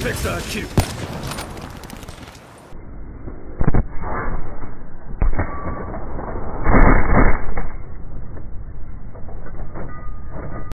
Fix our cue.